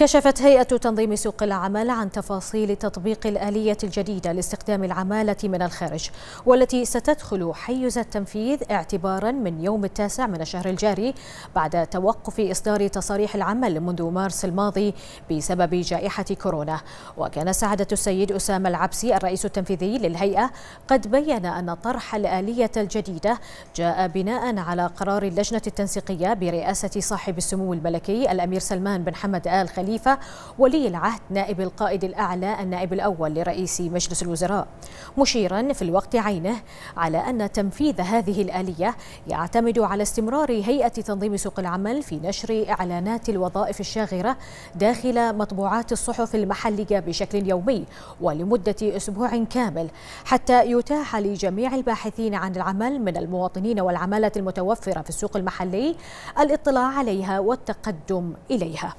كشفت هيئة تنظيم سوق العمل عن تفاصيل تطبيق الآلية الجديدة لاستخدام العمالة من الخارج والتي ستدخل حيز التنفيذ اعتبارا من يوم التاسع من الشهر الجاري بعد توقف إصدار تصاريح العمل منذ مارس الماضي بسبب جائحة كورونا. وكان سعادة السيد أسامة العبسي الرئيس التنفيذي للهيئة قد بين أن طرح الآلية الجديدة جاء بناء على قرار اللجنة التنسيقية برئاسة صاحب السمو الملكي الأمير سلمان بن حمد آل خليفة خليفة ولي العهد نائب القائد الأعلى النائب الأول لرئيس مجلس الوزراء مشيرا في الوقت عينه على أن تنفيذ هذه الآلية يعتمد على استمرار هيئة تنظيم سوق العمل في نشر إعلانات الوظائف الشاغرة داخل مطبوعات الصحف المحلية بشكل يومي ولمدة أسبوع كامل حتى يتاح لجميع الباحثين عن العمل من المواطنين والعمالة المتوفرة في السوق المحلي الاطلاع عليها والتقدم إليها.